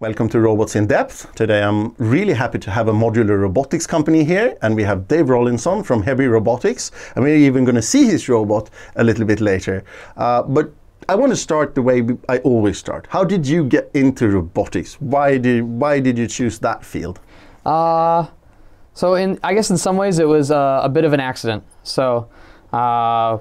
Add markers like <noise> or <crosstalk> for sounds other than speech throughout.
Welcome to Robots in Depth. Today I'm really happy to have a modular robotics company here, and we have Dave Rollinson from Hebi Robotics, and we're even going to see his robot a little bit later. Uh, but I want to start the way I always start. How did you get into robotics? Why did why did you choose that field? Uh, so in I guess in some ways it was uh, a bit of an accident. So uh,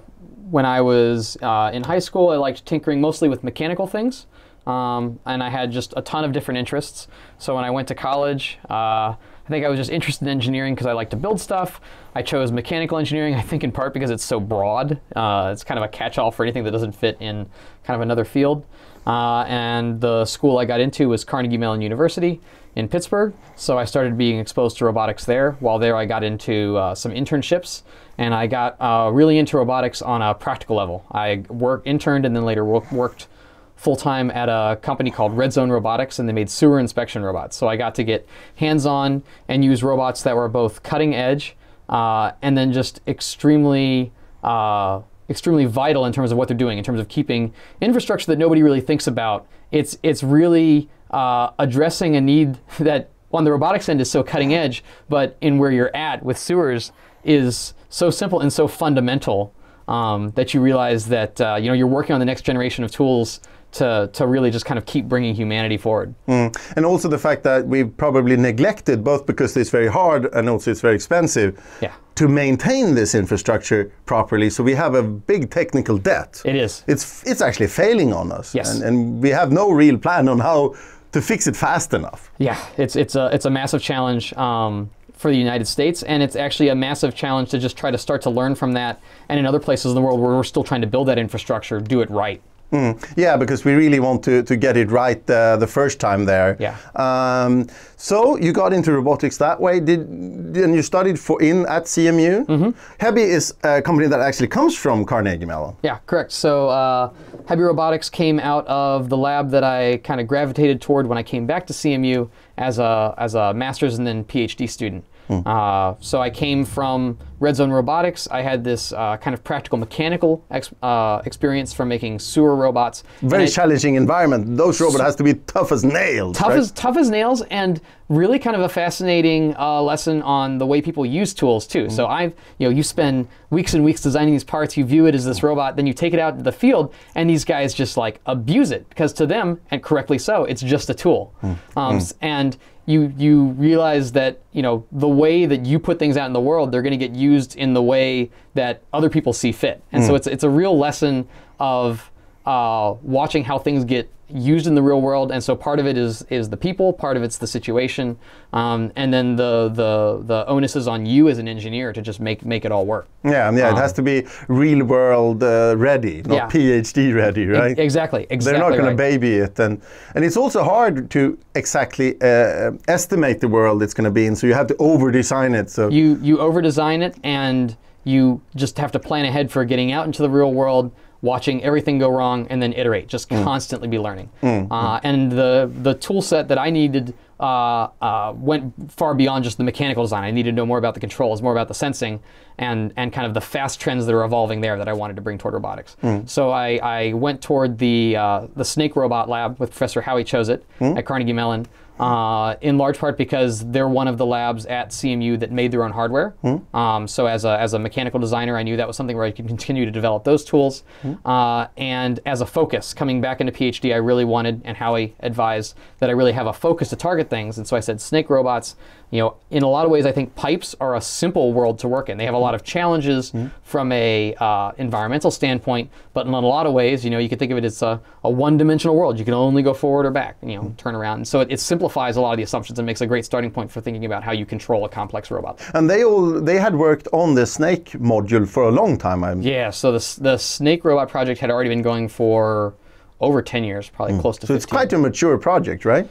when I was uh, in high school, I liked tinkering mostly with mechanical things. Um, and I had just a ton of different interests. So when I went to college, uh, I think I was just interested in engineering because I like to build stuff. I chose mechanical engineering, I think in part because it's so broad. Uh, it's kind of a catch-all for anything that doesn't fit in kind of another field. Uh, and the school I got into was Carnegie Mellon University in Pittsburgh. So I started being exposed to robotics there. While there, I got into uh, some internships, and I got uh, really into robotics on a practical level. I worked, interned, and then later worked full time at a company called Red Zone Robotics, and they made sewer inspection robots. So I got to get hands on and use robots that were both cutting edge uh, and then just extremely. Uh, extremely vital in terms of what they're doing, in terms of keeping infrastructure that nobody really thinks about. It's it's really uh, addressing a need <laughs> that on the robotics end is so cutting edge, but in where you're at with sewers is so simple and so fundamental um, that you realize that uh, you know you're working on the next generation of tools to, to really just kind of keep bringing humanity forward. Mm. And also the fact that we've probably neglected, both because it's very hard and also it's very expensive, yeah. to maintain this infrastructure properly. So we have a big technical debt. It is. It's, it's actually failing on us. Yes. And, and we have no real plan on how to fix it fast enough. Yeah, it's, it's, a, it's a massive challenge. Um, for the United States, and it's actually a massive challenge to just try to start to learn from that. And in other places in the world where we're still trying to build that infrastructure, do it right. Mm. Yeah, because we really want to, to get it right uh, the first time there. Yeah. Um, so you got into robotics that way. Did and you studied for in at CMU? Mm-hmm. Hebi is a company that actually comes from Carnegie Mellon. Yeah, correct. So uh, Hebi Robotics came out of the lab that I kind of gravitated toward when I came back to CMU as a as a master's and then PhD student. Mm. Uh, so I came from Red Zone Robotics. I had this uh, kind of practical mechanical ex uh, experience from making sewer robots. Very challenging environment. Those robots has to be tough as nails. Tough right? as tough as nails, and really kind of a fascinating uh, lesson on the way people use tools too. Mm. So I've you know you spend weeks and weeks designing these parts. You view it as this robot, then you take it out into the field, and these guys just like abuse it because to them, and correctly so, it's just a tool. Mm. Um, mm. And you you realize that you know the way that you put things out in the world, they're going to get used in the way that other people see fit, and mm. so it's it's a real lesson of uh, watching how things get used in the real world, and so part of it is is the people, part of it's the situation, um, and then the the the onus is on you as an engineer to just make make it all work. Yeah, yeah, um, it has to be real world uh, ready, not yeah. PhD ready, right? E exactly, exactly. They're not going right. to baby it, and and it's also hard to exactly uh, estimate the world it's going to be in. So you have to over design it. So you you over design it, and you just have to plan ahead for getting out into the real world watching everything go wrong and then iterate, just mm. constantly be learning. Mm. Uh, and the the tool set that I needed uh, uh, went far beyond just the mechanical design. I needed to know more about the controls, more about the sensing, and and kind of the fast trends that are evolving there that I wanted to bring toward robotics. Mm. So I, I went toward the uh, the Snake Robot Lab with Professor Howie Choset at Carnegie Mellon uh, in large part because they're one of the labs at CMU that made their own hardware. Mm. Um, so as a, as a mechanical designer, I knew that was something where I could continue to develop those tools. Mm. Uh, and as a focus, coming back into PhD, I really wanted, and Howie advised, that I really have a focus to target things. And so I said snake robots, you know, in a lot of ways, I think pipes are a simple world to work in. They have a lot of challenges mm. from a uh, environmental standpoint, but in a lot of ways, you know, you could think of it as a, a one-dimensional world. You can only go forward or back, you know, mm. turn around. And so it, it, simplifies a lot of the assumptions and makes a great starting point for thinking about how you control a complex robot. And they all they had worked on the Snake module for a long time. I'm yeah. So the the Snake robot project had already been going for over 10 years, probably mm. close to. So 15. it's quite a mature project, right?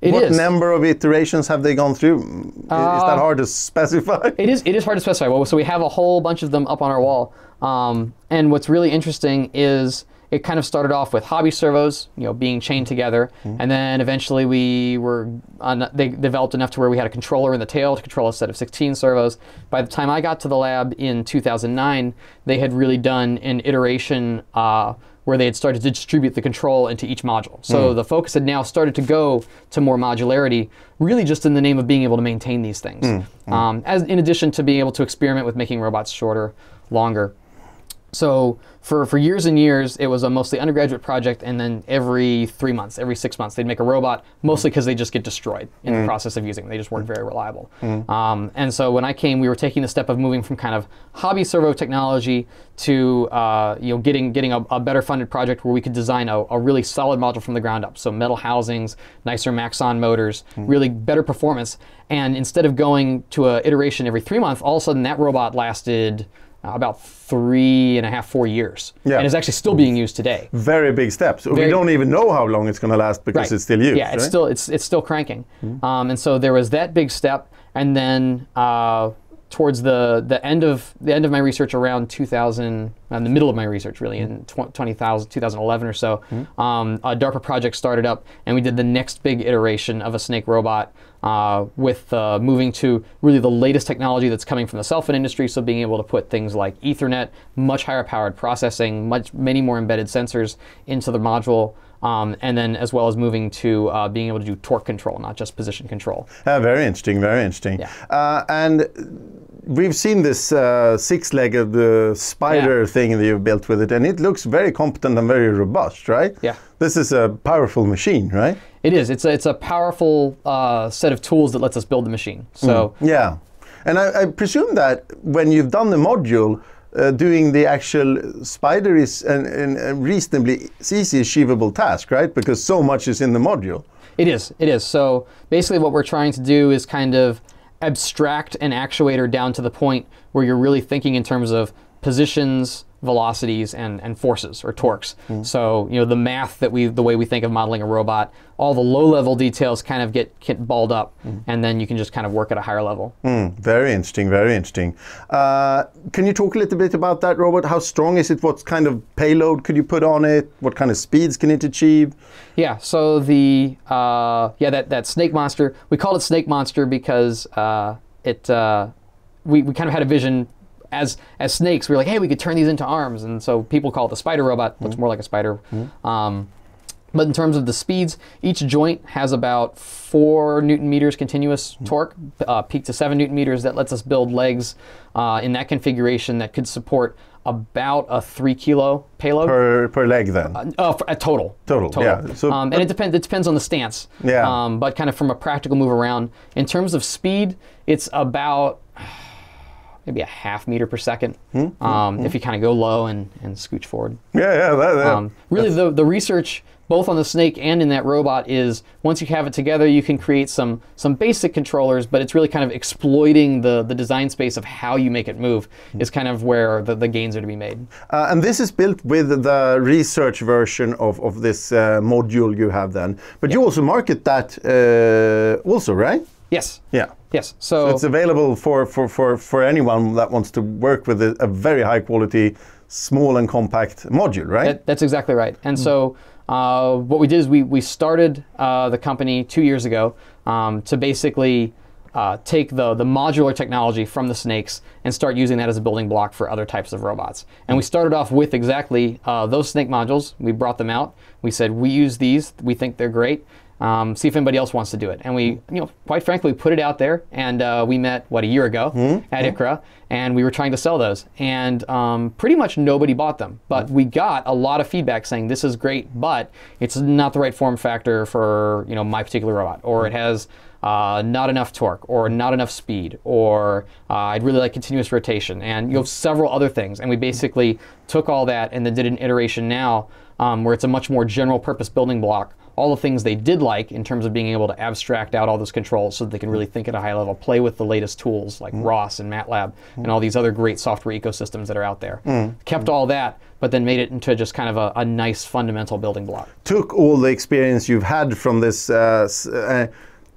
It what is. number of iterations have they gone through? Uh, is that hard to specify? It is. It is hard to specify. Well, so we have a whole bunch of them up on our wall. Um, and what's really interesting is it kind of started off with hobby servos, you know, being chained together, mm-hmm. and then eventually we were on, they developed enough to where we had a controller in the tail to control a set of 16 servos. By the time I got to the lab in 2009, they had really done an iteration. Uh, where they had started to distribute the control into each module. So the focus had now started to go to more modularity, really just in the name of being able to maintain these things. Um, as in addition to being able to experiment with making robots shorter, longer. So for, for years and years, it was a mostly undergraduate project, and then every three months, every six months, they'd make a robot, mostly because they just get destroyed in the process of using them. They just weren't very reliable. Um, and so when I came, we were taking the step of moving from kind of hobby servo technology to uh, you know getting getting a, a better funded project where we could design a, a really solid module from the ground up. So metal housings, nicer Maxon motors, really better performance. And instead of going to an iteration every three months, all of a sudden that robot lasted about three and a half, four years, Yeah. and is actually still being used today. Very big steps. we don't even know how long it's going to last because Right. it's still used. Yeah, it's right? still it's it's still cranking. Um, and so there was that big step, and then uh, towards the the end of the end of my research, around 2000, in the middle of my research, really in tw- 20,000 2011 or so, um, a DARPA project started up, and we did the next big iteration of a snake robot. Uh, with uh, moving to really the latest technology that's coming from the cell phone industry, so being able to put things like Ethernet, much higher powered processing, much many more embedded sensors into the module, um, and then as well as moving to uh, being able to do torque control, not just position control. Yeah, very interesting, very interesting. Yeah. Uh, and we've seen this uh, six-legged uh, spider Yeah. thing that you've built with it, and it looks very competent and very robust, right? Yeah. This is a powerful machine, right? It is. It's a, it's a powerful uh, set of tools that lets us build the machine. So Yeah. And I, I presume that when you've done the module, uh, doing the actual spider is a reasonably easy achievable task, right? Because so much is in the module. It is. It is. So basically, what we're trying to do is kind of abstract an actuator down to the point where you're really thinking in terms of positions, velocities, and, and forces or torques. So you know the math that we, the way we think of modeling a robot, all the low-level details kind of get, get balled up, and then you can just kind of work at a higher level. Mm, very interesting, very interesting. Uh, can you talk a little bit about that robot? How strong is it? What kind of payload could you put on it? What kind of speeds can it achieve? Yeah, so the uh, yeah that, that snake monster we called it snake monster because uh, it uh, we, we kind of had a vision as as snakes we were like hey we could turn these into arms and so people call it the spider robot looks more like a spider. Um, but in terms of the speeds, each joint has about four newton meters continuous torque, uh, peak to seven newton meters. That lets us build legs uh, in that configuration that could support about a three kilo payload. Per, per leg then? Uh, for, a total. Total, yeah. So- um, and it depends. It depends on the stance. Yeah. Um, but kind of from a practical move around, in terms of speed, it's about maybe a half meter per second. Hmm, Um, If you kind of go low and, and scooch forward. yeah, yeah. That, that, Um, really, the the research both on the snake and in that robot is once you have it together, you can create some some basic controllers, but it's really kind of exploiting the the design space of how you make it move is kind of where the, the gains are to be made. Uh, and this is built with the research version of, of this uh, module you have then. But you also market that uh, also, right? Yes. Yeah. Yes. So, It's available for, for, for, for anyone that wants to work with a, a very high quality, small and compact module, right? That, that's exactly right. And so, uh, what we did is we, we started uh, the company two years ago um, to basically uh, take the, the modular technology from the snakes and start using that as a building block for other types of robots. And we started off with exactly uh, those snake modules. We brought them out. We said, we use these, we think they're great. Um, see if anybody else wants to do it. And we, you know, quite frankly, put it out there, and uh, we met what a year ago at ICRA, and we were trying to sell those, and um, pretty much nobody bought them. But we got a lot of feedback saying this is great, but it's not the right form factor for you know my particular robot, or it has uh, not enough torque, or not enough speed, or uh, I'd really like continuous rotation, and you know several other things. And we basically took all that and then did an iteration now um, where it's a much more general purpose building block all the things they did like in terms of being able to abstract out all those controls so that they can really think at a high level, play with the latest tools like ROS and MATLAB and all these other great software ecosystems that are out there. Kept all that, but then made it into just kind of a, a nice fundamental building block. Took all the experience you've had from this uh, uh,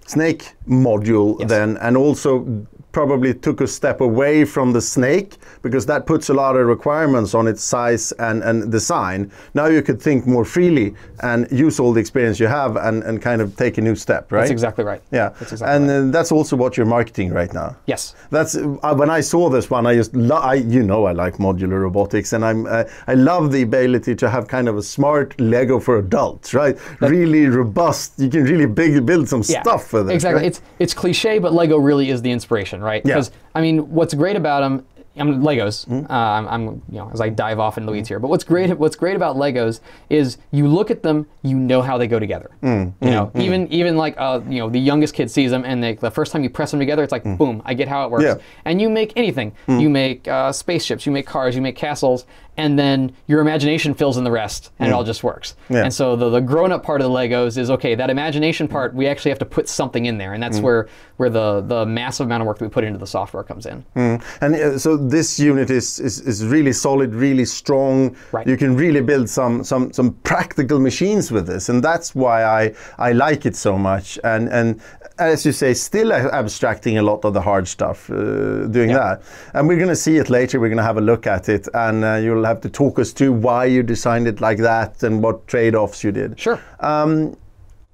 snake module then, and also probably took a step away from the snake because that puts a lot of requirements on its size and, and design. Now you could think more freely and use all the experience you have and, and kind of take a new step, right? That's exactly right. Yeah, That's exactly and right. uh, that's also what you're marketing right now. Yes. That's uh, when I saw this one. I just, I, you know, I like modular robotics, and I'm, uh, I love the ability to have kind of a smart Lego for adults, right? really robust. You can really big, build some Yeah, stuff with it. Exactly. right? It's it's cliche, but Lego really is the inspiration, right? Yeah. Because I mean, what's great about them. I'm Legos. Mm-hmm. Uh, I'm, I'm, you know, as I dive off into the weeds here. But what's great, what's great about Legos is you look at them, you know how they go together. Mm, You know, even even like uh, you know, the youngest kid sees them, and they, the first time you press them together, it's like boom, I get how it works. Mm. Yeah. Mm. And you make anything. You make uh, spaceships, you make cars, you make castles, and then your imagination fills in the rest, and it all just works. Mm. Yeah. And so the, the grown up part of the Legos is okay, that imagination part, we actually have to put something in there. And Mm. that's where, where the, the massive amount of work that we put into the software comes in. Mm. And uh, so this unit is, is, is really solid, really strong. Right. You can really build some, some, some practical machines with this, and that's why I, I like it so much. And, and as you say, still abstracting a lot of the hard stuff, uh, doing that. And we're going to see it later. We're going to have a look at it, and uh, you'll have to talk us through why you designed it like that and what trade-offs you did. Sure. Um,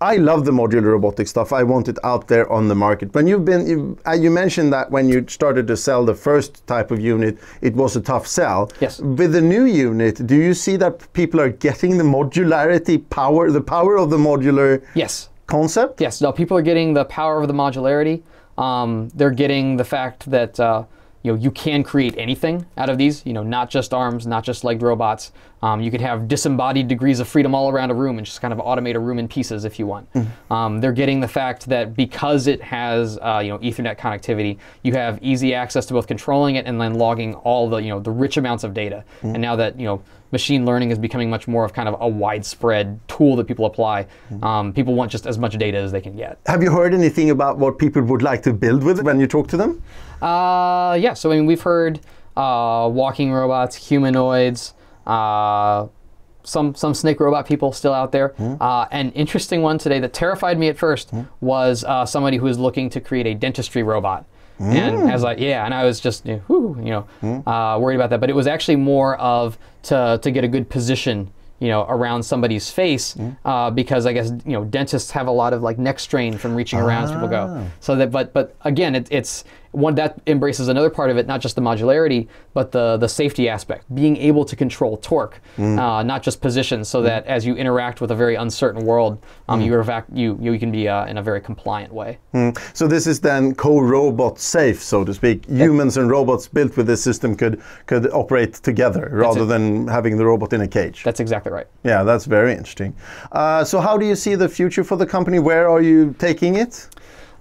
I love the modular robotic stuff. I want it out there on the market. When you've been, you, uh, you mentioned that when you started to sell the first type of unit, it was a tough sell. Yes. With the new unit, do you see that people are getting the modularity power, the power of the modular Yes. concept? Yes. No, people are getting the power of the modularity. Um, they're getting the fact that uh, you know you can create anything out of these. You know, not just arms, not just legged robots. Um, you could have disembodied degrees of freedom all around a room and just kind of automate a room in pieces if you want. Um, they're getting the fact that because it has uh, you know Ethernet connectivity, you have easy access to both controlling it and then logging all the you know the rich amounts of data. And now that you know machine learning is becoming much more of kind of a widespread tool that people apply. Um, people want just as much data as they can get. Have you heard anything about what people would like to build with when you talk to them? Uh, yeah, so I mean, we've heard uh, walking robots, humanoids, uh, some some snake robot people still out there. Uh, an interesting one today that terrified me at first was uh, somebody who was looking to create a dentistry robot. And as I yeah, and I was just you know, whew, you know uh, worried about that, but it was actually more of to to get a good position you know around somebody's face uh, because I guess you know dentists have a lot of like neck strain from reaching around as people go. So that but but again it, it's one that embraces another part of it, not just the modularity, but the the safety aspect, being able to control torque, uh, not just position, so that as you interact with a very uncertain world, um, you, evac- you you can be uh, in a very compliant way. Mm. So this is then co-robot safe, so to speak. Humans and robots built with this system could could operate together rather it. than having the robot in a cage. That's exactly right. Yeah, that's very interesting. Uh, so, how do you see the future for the company? Where are you taking it?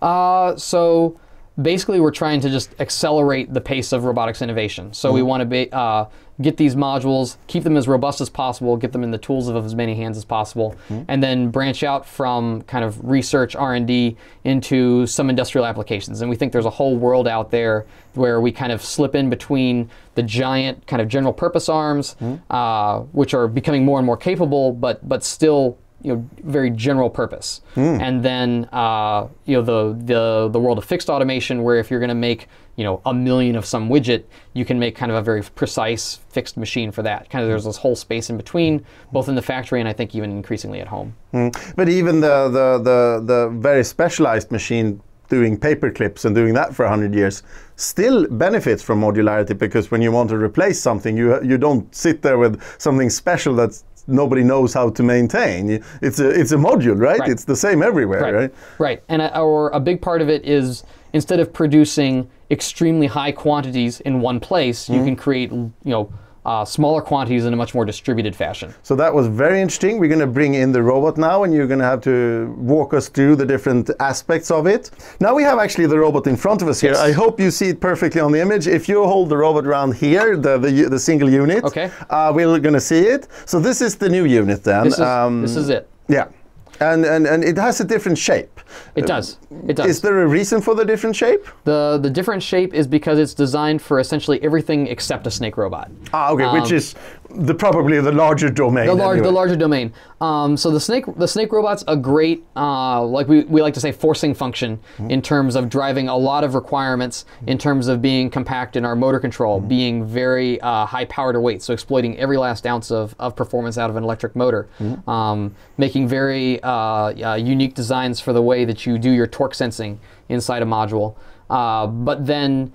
Uh, so basically, we're trying to just accelerate the pace of robotics innovation. So we want to be, uh, get these modules, keep them as robust as possible, get them in the tools of as many hands as possible, and then branch out from kind of research R and D into some industrial applications. And we think there's a whole world out there where we kind of slip in between the giant kind of general purpose arms, uh, which are becoming more and more capable, but but still you know very general purpose. And then uh, you know the, the the world of fixed automation where if you're going to make you know a million of some widget you can make kind of a very precise fixed machine for that. Kind of there's this whole space in between both in the factory and i think even increasingly at home. Mm. But even the, the, the, the very specialized machine doing paper clips and doing that for 100 years still benefits from modularity because when you want to replace something, you, you don't sit there with something special that nobody knows how to maintain. It's a, it's a module, right? Right. It's the same everywhere, right? Right. And a, or a big part of it is instead of producing extremely high quantities in one place, you hmm. can create you know uh, smaller quantities in a much more distributed fashion. So that was very interesting. We're going to bring in the robot now, and you're going to have to walk us through the different aspects of it. Now we have actually the robot in front of us here. Yes. I hope you see it perfectly on the image. If you hold the robot around here, the the, the single unit, Okay. uh, we're going to see it. So this is the new unit then. This is, Um, this is it. Yeah, and, and and it has a different shape. It does. It does. Is there a reason for the different shape? The the different shape is because it's designed for essentially everything except a snake robot. Ah, okay, which Um, is the probably the larger domain. the, large, anyway. the larger domain. Um, so the snake, the snake robot's a great, uh, like we, we like to say, forcing function in terms of driving a lot of requirements, in terms of being compact in our motor control, being very uh, high power to weight, so exploiting every last ounce of, of performance out of an electric motor, um, making very uh, uh, unique designs for the way that you do your torque sensing inside a module. Uh, but then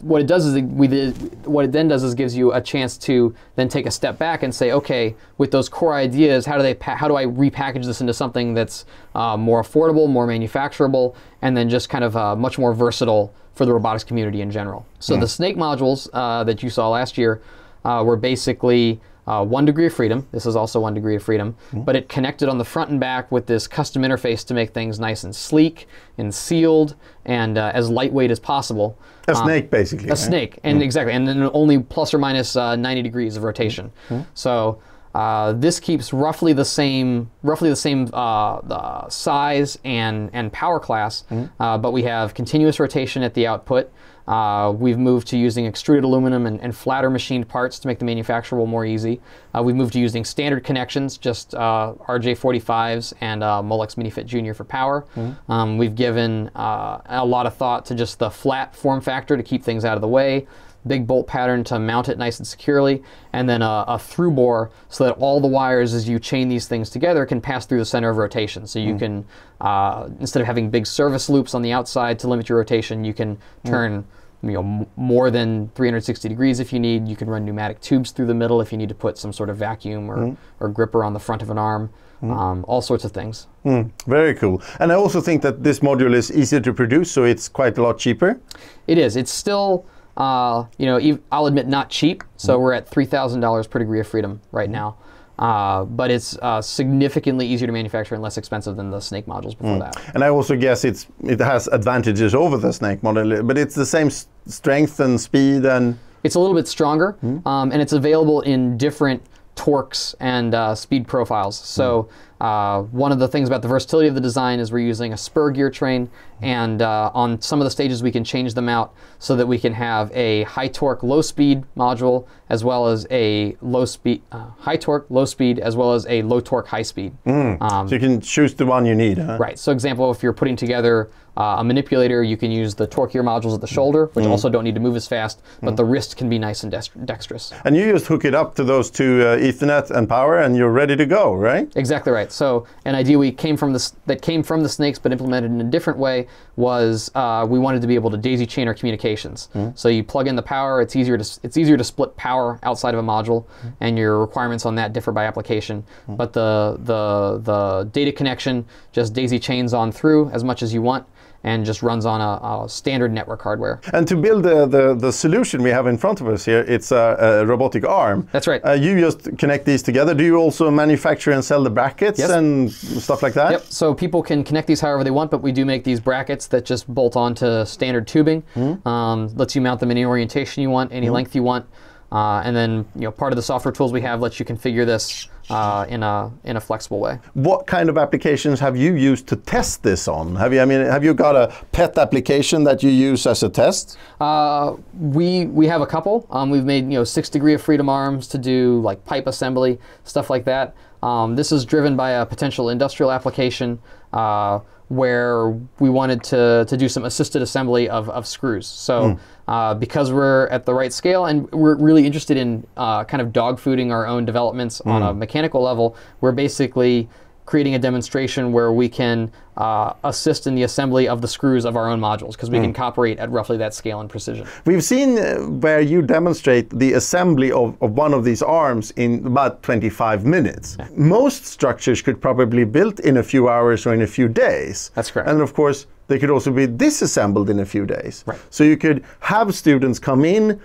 what it does is it, we did, what it then does is gives you a chance to then take a step back and say, okay, with those core ideas, how do they pa- how do I repackage this into something that's uh, more affordable, more manufacturable, and then just kind of uh, much more versatile for the robotics community in general. So the Snake modules uh, that you saw last year uh, were basically uh, one degree of freedom. This is also one degree of freedom, but it connected on the front and back with this custom interface to make things nice and sleek and sealed and uh, as lightweight as possible. a snake, basically. A right? snake, and exactly, and then only plus or minus uh, 90 degrees of rotation. So uh, this keeps roughly the same, roughly the same uh, the size and and power class, uh, but we have continuous rotation at the output. Uh, we've moved to using extruded aluminum and, and flatter machined parts to make the manufacturable more easy. Uh, we've moved to using standard connections, just uh, RJ45s and uh, Molex MiniFit Junior for power. Um, we've given uh, a lot of thought to just the flat form factor to keep things out of the way, big bolt pattern to mount it nice and securely, and then a, a through bore so that all the wires, as you chain these things together, can pass through the center of rotation. So you can, uh, instead of having big service loops on the outside to limit your rotation, you can turn you know m- more than 360 degrees if you need. You can run pneumatic tubes through the middle if you need to put some sort of vacuum or, or gripper on the front of an arm. Um, all sorts of things. Mm, very cool. And I also think that this module is easier to produce, so it's quite a lot cheaper. It is. It's still, uh, you know, I'll admit not cheap. So we're at three thousand dollars per degree of freedom right now, uh, but it's uh, significantly easier to manufacture and less expensive than the Snake modules before that. And I also guess it's it has advantages over the snake model, but it's the same strength and speed and. It's a little bit stronger, um, and it's available in different torques and uh, speed profiles. So uh, one of the things about the versatility of the design is we're using a spur gear train, and uh, on some of the stages we can change them out so that we can have a high torque, low speed module, as well as a low speed, uh, high torque, low speed, as well as a low torque, high speed. Um, So you can choose the one you need. Huh? Right. So, example, if you're putting together uh, a manipulator, you can use the torque gear modules at the shoulder, which also don't need to move as fast, but the wrist can be nice and dexterous. And you just hook it up to those two uh, Ethernet and power, and you're ready to go, right? Exactly right. So, an idea we came from this that came from the snakes, but implemented in a different way, was uh, we wanted to be able to daisy chain our communications. Mm-hmm. So you plug in the power. It's easier to it's easier to split power outside of a module, mm-hmm. and your requirements on that differ by application. Mm-hmm. But the the the data connection just daisy chains on through as much as you want, and just runs on a, a standard network hardware. And to build the, the, the solution we have in front of us here, it's a, a robotic arm. That's right. Uh, you just connect these together. Do you also manufacture and sell the brackets Yes. and stuff like that? Yep. So people can connect these however they want, but we do make these brackets that just bolt onto standard tubing. Um, lets you mount them any orientation you want, any length you want, uh, and then you know part of the software tools we have lets you configure this uh, in a in a flexible way. What kind of applications have you used to test this on? Have you, I mean, have you got a pet application that you use as a test? Uh, we we have a couple. Um, we've made you know six degree of freedom arms to do like pipe assembly stuff like that. Um, this is driven by a potential industrial application uh, where we wanted to, to do some assisted assembly of, of screws. So uh, because we're at the right scale and we're really interested in uh, kind of dog fooding our own developments on a mechanical level, we're basically creating a demonstration where we can uh, assist in the assembly of the screws of our own modules because we can cooperate at roughly that scale and precision. We've seen uh, where you demonstrate the assembly of, of one of these arms in about 25 minutes. Most structures could probably be built in a few hours or in a few days. That's correct. And of course, they could also be disassembled in a few days. Right. So you could have students come in,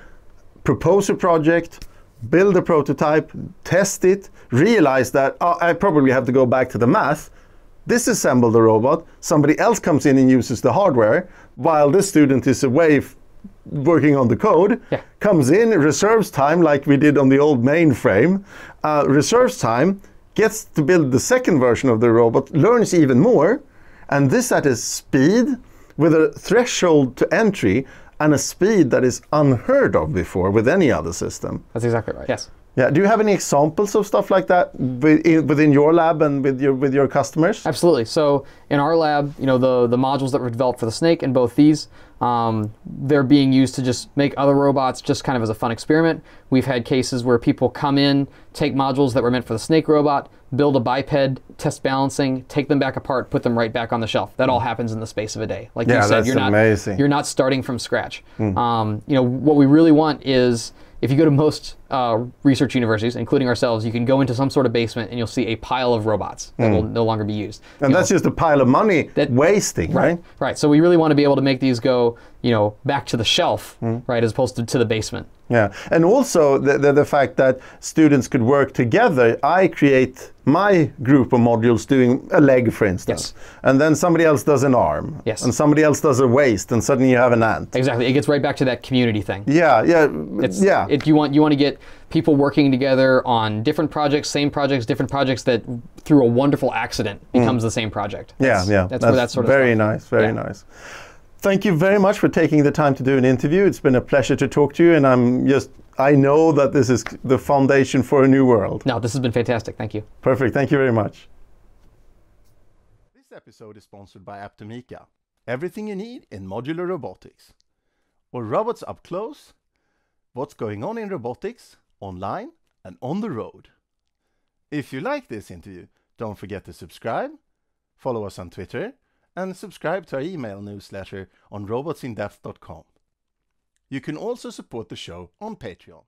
propose a project, build a prototype, test it, realize that oh, I probably have to go back to the math, disassemble the robot, somebody else comes in and uses the hardware, while this student is away f- working on the code, Yeah. comes in, reserves time like we did on the old mainframe, uh, reserves time, gets to build the second version of the robot, learns even more, and this at a speed with a threshold to entry and a speed that is unheard of before with any other system. That's exactly right. Yes. Yeah. Do you have any examples of stuff like that within your lab and with your with your customers? Absolutely. So in our lab, you know, the the modules that were developed for the snake and both these, um, they're being used to just make other robots just kind of as a fun experiment. We've had cases where people come in, take modules that were meant for the snake robot, build a biped, test balancing, take them back apart, put them right back on the shelf. That all happens in the space of a day. Like Yeah, you said, that's you're not amazing. you're not starting from scratch. Um, you know, what we really want is if you go to most uh, research universities, including ourselves, you can go into some sort of basement and you'll see a pile of robots that will no longer be used. And You that's just a pile of money That- wasting, right? Right. So we really want to be able to make these go, you know, back to the shelf, right, as opposed to to the basement. Yeah, and also the, the, the fact that students could work together. I create my group of modules doing a leg, for instance, and then somebody else does an arm, Yes. and somebody else does a waist, and suddenly you have an ant. Exactly. It gets right back to that community thing. Yeah, yeah, It's, yeah. It, you want you want to get people working together on different projects, same projects, different projects that through a wonderful accident hmm. becomes the same project. yeah, That's- yeah. That's, where that sort of very stuff- nice, very Yeah. nice. Thank you very much for taking the time to do an interview. It's been a pleasure to talk to you, and I'm just I know that this is the foundation for a new world. No, this has been fantastic. Thank you. Perfect. Thank you very much. This episode is sponsored by Aptomica. Everything you need in modular robotics. Or robots up close, what's going on in robotics, online and on the road. If you like this interview, don't forget to subscribe, follow us on Twitter, and subscribe to our email newsletter on robotsinDepth.com. You can also support the show on Patreon.